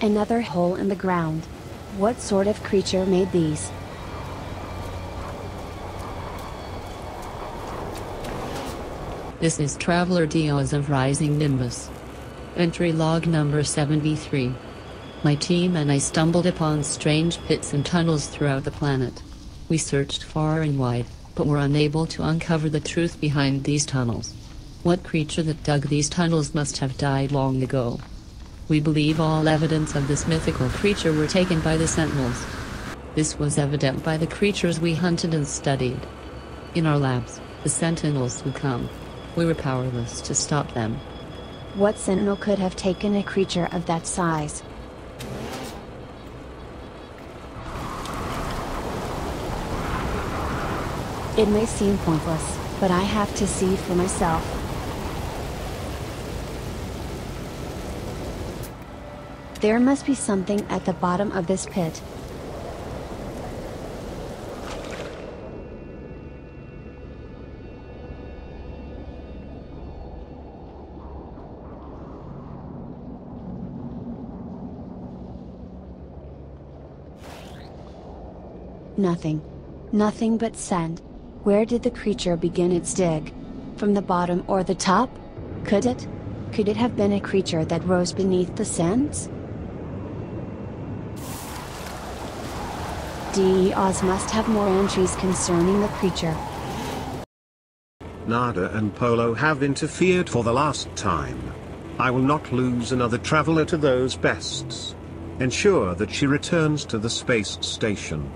Another hole in the ground. What sort of creature made these? This is Traveler Diaz of Rising Nimbus. Entry log number 73. My team and I stumbled upon strange pits and tunnels throughout the planet. We searched far and wide, but were unable to uncover the truth behind these tunnels. What creature that dug these tunnels must have died long ago. We believe all evidence of this mythical creature were taken by the Sentinels. This was evident by the creatures we hunted and studied. In our labs, the Sentinels would come. We were powerless to stop them. What sentinel could have taken a creature of that size? It may seem pointless, but I have to see for myself. There must be something at the bottom of this pit. Nothing. Nothing but sand. Where did the creature begin its dig? From the bottom or the top? Could it? Could it have been a creature that rose beneath the sands? DEOS must have more entries concerning the creature. Nada and Polo have interfered for the last time. I will not lose another traveler to those bests. Ensure that she returns to the space station.